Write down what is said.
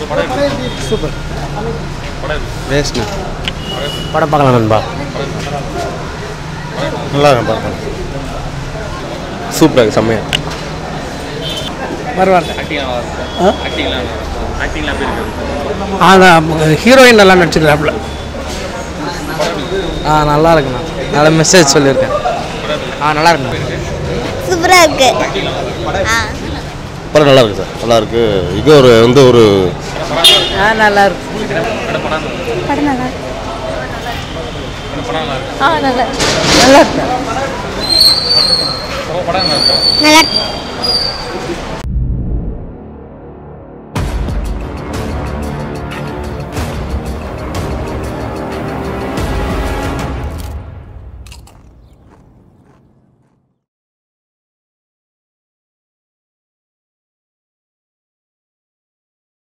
சொல்றாங்க சூப்பர் வேஸ்ட்ண்ணா படம் பார்க்கலாம் நண்பா. நல்லா இருக்கும் பார்க்கலாம். சூப்பராக இருக்கு செம்மையா பரவாயில்ல இருக்கு. ஹீரோயின் நல்லா நடிச்சிருக்காப்புல. ஆ நல்லா இருக்குண்ணா. நல்ல மெசேஜ் சொல்லியிருக்கேன். ஆ நல்லா இருக்குண்ணா. சூப்பராக இருக்கு. படம் நல்லா இருக்கு சார். நல்லா இருக்கு இது ஒரு வந்து ஒரு ஆ நல்லா இருக்கு படம் நல்லா இருக்கு. ஆ நல்லா நல்லா இருக்கு. நல்லா இருக்கு.